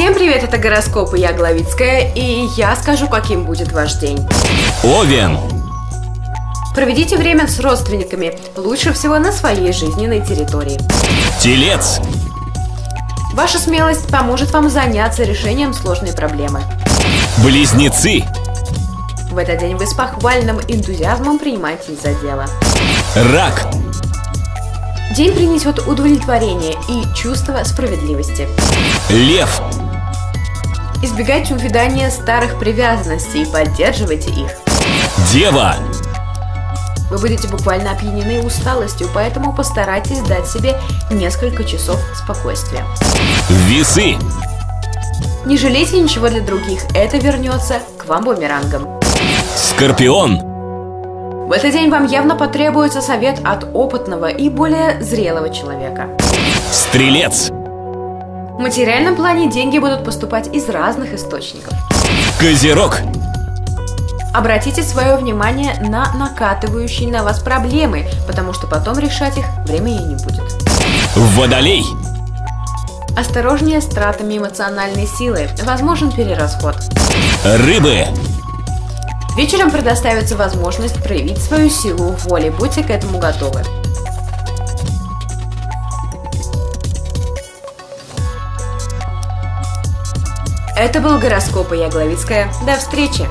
Всем привет, это гороскопы, я Главицкая, и я скажу, каким будет ваш день. Овен. Проведите время с родственниками, лучше всего на своей жизненной территории. Телец. Ваша смелость поможет вам заняться решением сложной проблемы. Близнецы. В этот день вы с похвальным энтузиазмом принимаетесь за дело. Рак. День принесет удовлетворение и чувство справедливости. Лев. Избегайте увядания старых привязанностей и поддерживайте их. Дева. Вы будете буквально опьянены усталостью, поэтому постарайтесь дать себе несколько часов спокойствия. Весы. Не жалейте ничего для других, это вернется к вам бумерангом. Скорпион. В этот день вам явно потребуется совет от опытного и более зрелого человека. Стрелец. В материальном плане деньги будут поступать из разных источников. Козерог. Обратите свое внимание на накатывающие на вас проблемы, потому что потом решать их времени не будет. Водолей. Осторожнее с тратами эмоциональной силы, возможен перерасход. Рыбы. Вечером предоставится возможность проявить свою силу воли, будьте к этому готовы. Это был гороскоп, и я Главицкая. До встречи!